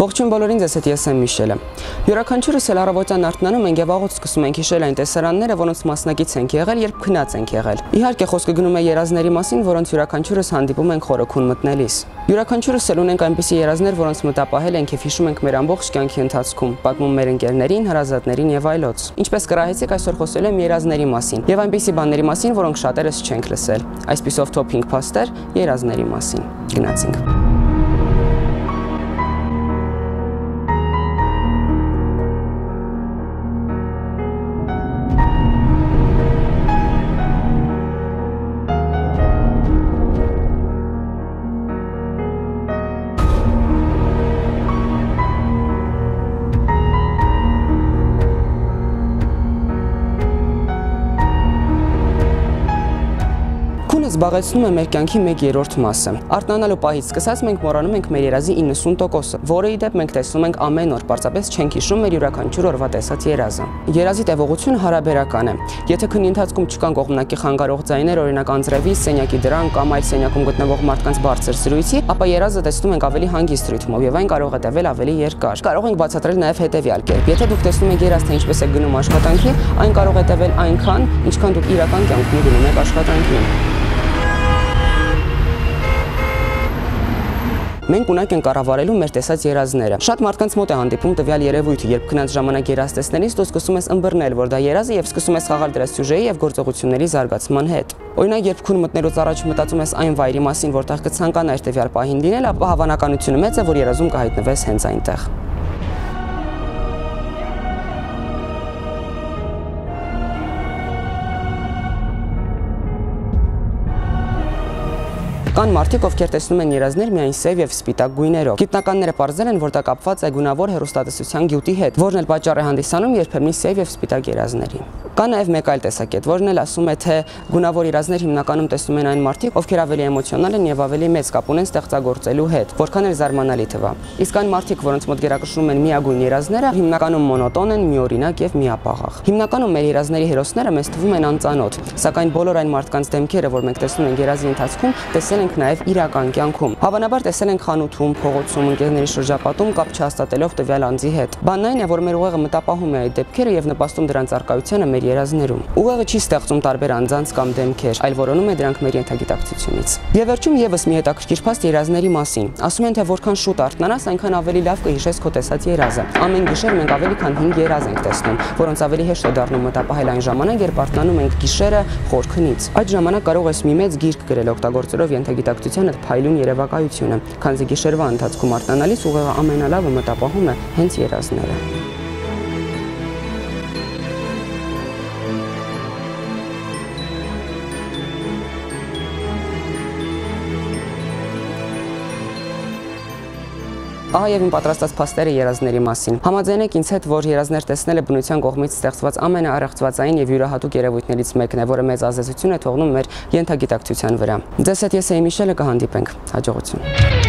Ողջույն բոլորին, ձեզ հետ ես եմ Միշելը։ Յուրաքանչյուրս էլ առավոտյան արթնանում ենք եւ աղոտ սկսում ենք հիշել այն տեսարանները, որոնց մասնակից ենք եղել, երբ քնած ենք եղել։ Իհարկե խոսքը գնում է երազների մասին, որոնց յուրաքանչյուրս հանդիպում ենք խորոքուն մտնելիս։ Յուրաքանչյուրս էլ ունենք այնպիսի երազներ, որոնց մտապահել ենք եւ հիշում ենք մեր ամբողջ կյանքի ընթացքում, պատմում մեր ընկերներին, հարազատներին եւ այլոց։ Ինչպես կրահեցիք, այսօր խոսելու եմ երազների մասին եւ այնպիսի բաների մասին, որոնք շատերս չենք լսել։ Այսպիսով թոփինգ փաստեր երազների մասին։ Գնացինք։ զբաղեցնում է մեր կյանքի 1/3 մասը։ Արտնանալու պահից սկսած մենք մոռանում ենք մեր երազի 90%-ը, որը ի դեպ մենք տեսնում ենք ամեն օր, պարզապես չենք հիշում մեր յուրաքանչյուր օրվա տեսած երազը։ Երազի տևողությունը հարաբերական է։ Եթե քնի ընթացքում չկան կողմնակի խանգարող ձայներ, օրինակ անձրևի, սենյակի դրան կամ այլ սենյակում գտնվող մարդկանց բարձր զրույցի, ապա երազը տեսնում ենք ավելի հանգիստ ռիթմով եւ այն կարող է տևել ավելի երկար։ Կարող ենք բացատրել նաեւ հետեւյալ կերպ։ Եթե դուք տեսնում եք երազ թե ինչպես է գնում աշխատանքի, այն կարող է տևել այնքան, ինչքան դուք իրական կյանքում գնում եք աշխատանքին։ Մենք ունակ ենք կառավարելու մեր տեսած երազները։ Շատ մարդկանց մոտ է հանդիպում տվյալ երևույթը, երբ քնած ժամանակ երազ տեսնելիս դու սկսում ես ըմբռնել, որ դա երազ է եւ սկսում ես խաղալ դրա սյուժեի եւ գործողությունների զարգացման հետ։ Օրինակ, երբ քուն մտնելուց առաջ մտածում ես այն վայրի մասին, որտեղ կցանկանայր տվյալ պահին լինել, ապա հավանականությունը մեծ է, որ երազում կհայտնվես հենց այնտեղ։ Կան մարդիկ, ովքեր տեսնում են երազներ միայն սև եւ սպիտակ գույներով։ Գիտնականները ողջել են, որ դա կապված է գունավոր հերոստատեսության գյուտի հետ, որն էլ պատճառ է հանդիսանում երբեմն սև եւ սպիտակ երազների։ Կա նաև մեկ այլ տեսակետ, որն էլ ասում է, թե գունավոր իրազներ հիմնականում տեսնում են այն մարդիկ, ովքեր ավելի էմոցիոնալ են եւ ավելի մեծ կապ ունեն ստեղծագործելու հետ, որքան էլ զարմանալի թվա։ Իսկ այն մարդիկ, որոնց մոտ գերակշռում են միագույն երազները, հիմնականում մոնոտոն են, միօրինակ եւ միապաղաղ։ Հիմնականում մեր երազների հերոսները մեզ թվում են անծանոթ, սակայն բոլոր այն մարդկանց դեմքերը, որ մենք տեսնում ենք երազի ընթացքում, տեսել ենք նաև իրական կյանքում։ Հավանաբար տեսել ենք խանութում, փողոցում, ընկերների շրջապատում կապ չհաստատելով տվյալ անձի հետ։ Բանն այն է, որ մեր ուղեղը մտապահում է այդ դեպքերը եւ նպաստում դրանց արկայությանը մեր երազներում։ Ուղեղը չի ստեղծում տարբեր անձանց կամ դեմքեր, այլ որոնում է դրանք մեր ենթագիտակցությունից։ Եվ վերջում եւս մի հետաքրքիր փաստ երազների մասին։ Ասում են, թե որքան շուտ արթնանաս, այնքան ավելի լավ կհիշես քո տեսած երազը։ Ամեն գիշեր մենք ավելի քան 5 երազ ենք տեսնում, որոնց ավելի հեշտ է դառնում մտապահել այն ժամանակ, երբ արթնանում ենք գիշերը խոր քնից։ Այդ ժամանակ կարող ես մի մեծ գիրք գրել օգտագործելով ենթագիտակցության այդ փայլուն երևակայությունը, քանզի գիշերվա ընթացքում արթնանալիս ուղեղը ամենալավը մտապահում է հենց երազները։ Ահա եւ իմ պատրաստած փաստերը երազների մասին։ Համաձայնեք ինձ հետ, որ երազներ տեսնելը բնության կողմից ստեղծված ամենաառեղծվածային եւ յուրահատուկ երևույթներից մեկն է, որը մեծ ազդեցություն է թողնում մեր յենթագիտակցության վրա։ Ձեզ հետ ես եմ Միշելը կհանդիպենք։ Հաջողություն։